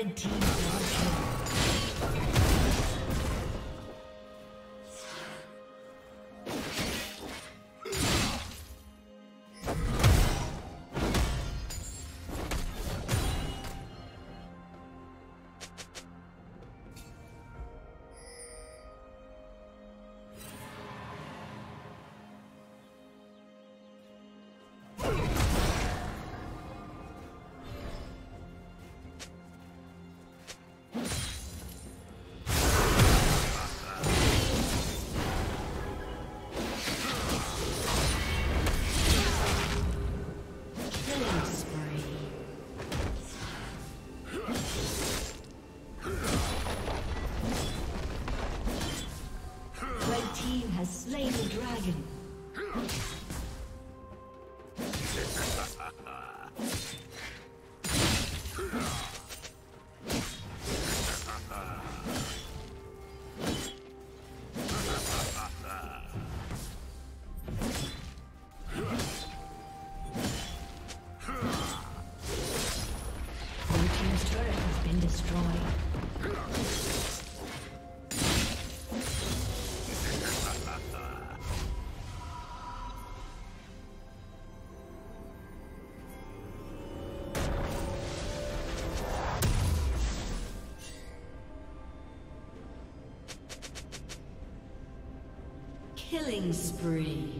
Red team Killing spree.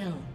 Kill.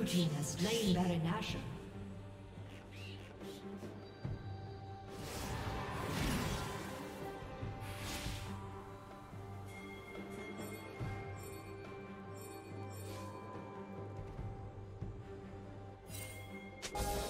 Blue team has slain Baron Nashor. you